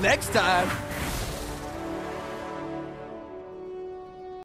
next time.